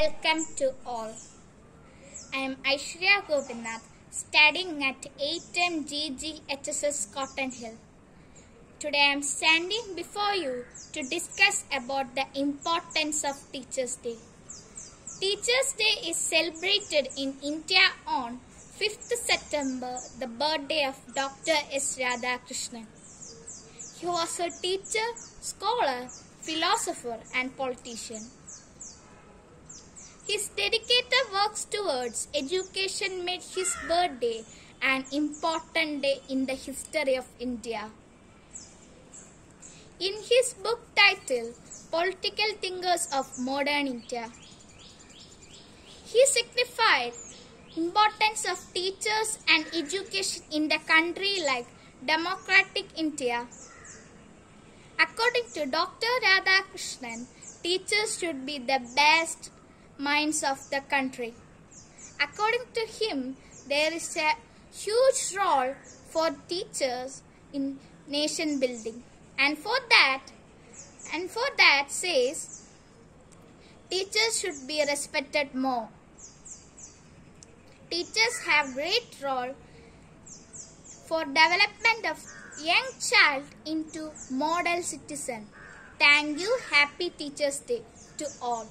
Welcome to all. I am Aishwarya Gopinath, studying at 8M GGHSS Cotton Hill. Today I am standing before you to discuss about the importance of Teachers' Day. Teachers' Day is celebrated in India on 5th September, the birthday of Dr. S. Radhakrishnan. He was a teacher, scholar, philosopher, and politician. His dedicated works towards education made his birthday an important day in the history of India. In his book titled Political Thinkers of Modern India, he signified importance of teachers and education in the country like democratic India. According to Dr. Radhakrishnan, teachers should be the best minds of the country. According to him, there is a huge role for teachers in nation building. And for that, and for that says, teachers should be respected more. Teachers have great role for development of young child into model citizen. Thank you. Happy Teachers Day to all.